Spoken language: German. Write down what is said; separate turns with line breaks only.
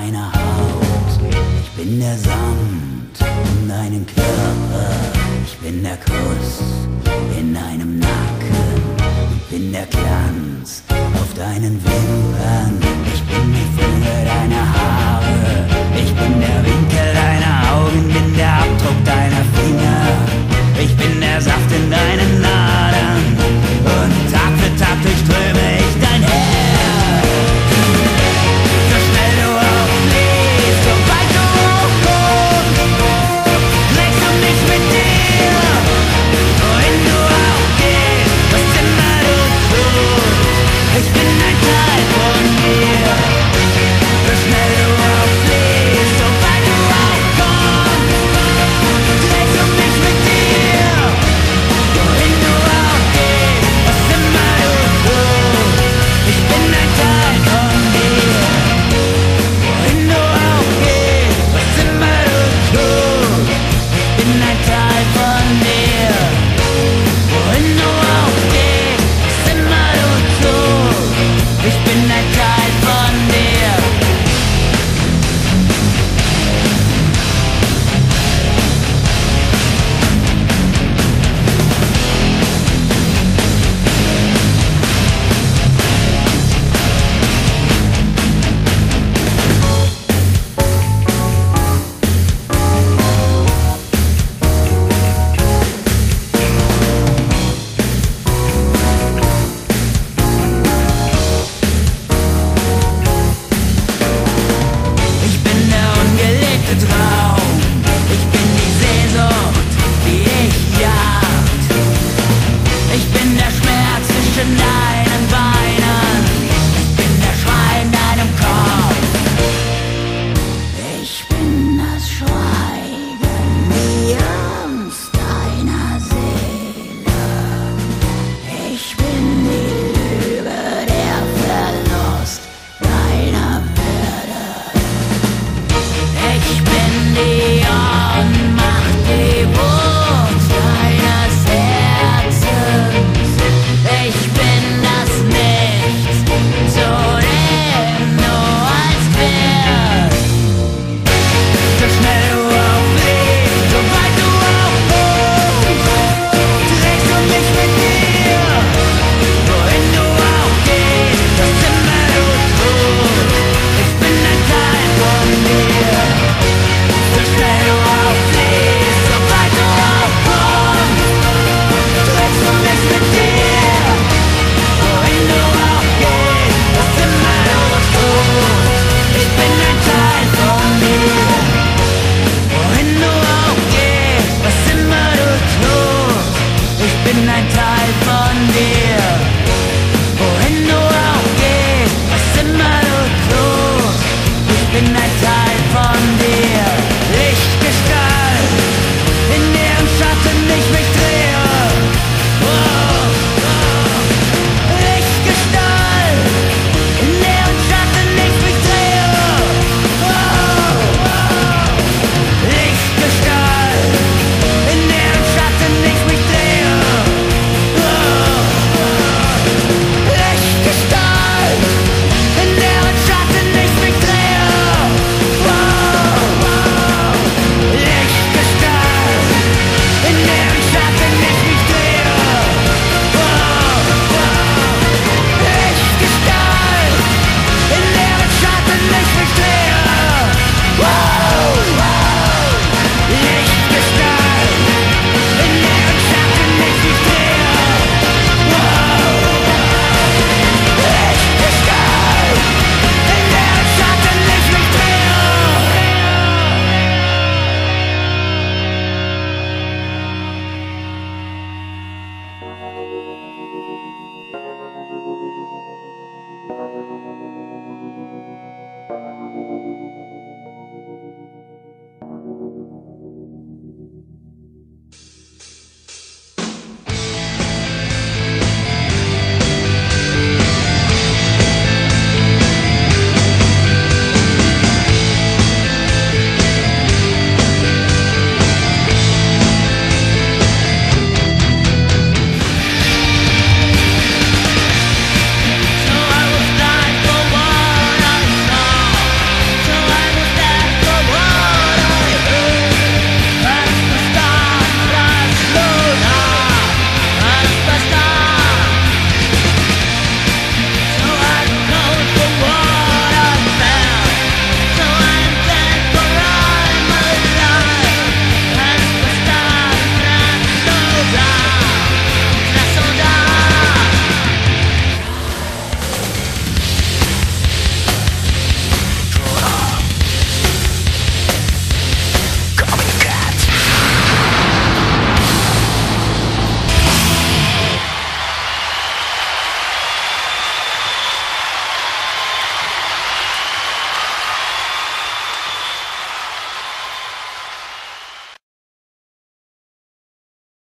deine Haut. Ich bin der Sand um deinen Körper. Ich bin der Kuss in deinem Nacken. Ich bin der Glanz auf deinen Wimpern. Ich bin die Fülle deiner Haare. Ich bin der Winkel deiner Augen. Bin der Abdruck deiner Finger. Ich bin der Saft in deinen Nadeln. ein Teil von dir.